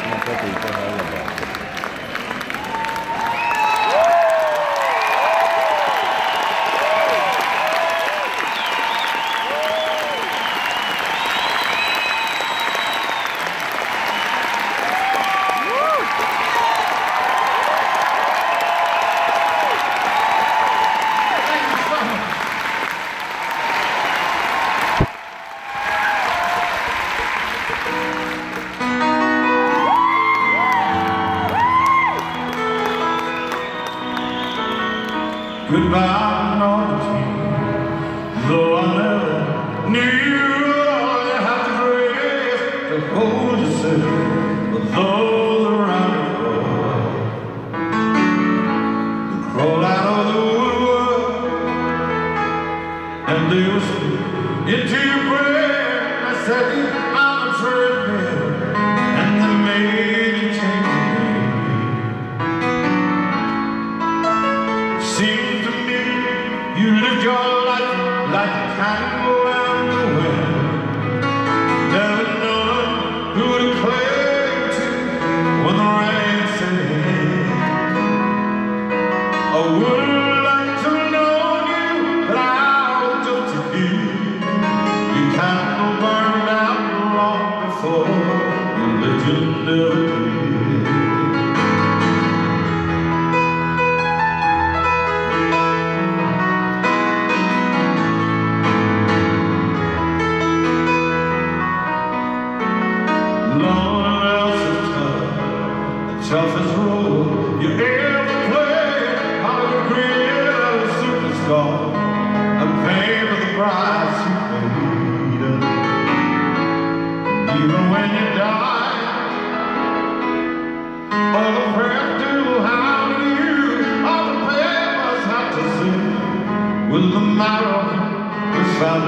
Semoga Goodbye, though I never knew all you to to hold yourself, those around you crawl out of the woodwork, and they into your brain, I said, I'm a treadmill, and they made legend found